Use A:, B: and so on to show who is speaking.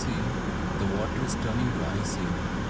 A: see. The water is turning to ice here